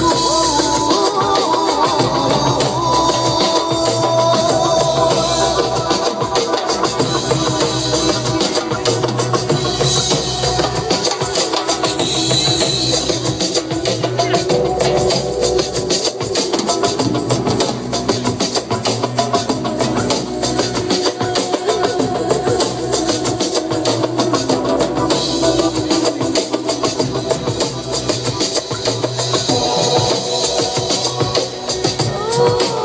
Cool. Oh.